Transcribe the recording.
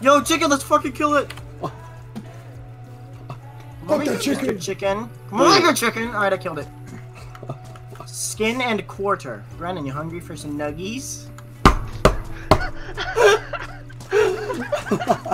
Yo, chicken, let's fucking kill it. Fuck that chicken. Chicken. Come on, your chicken. All right, I killed it. Skin and quarter. Brennan, you hungry for some nuggies?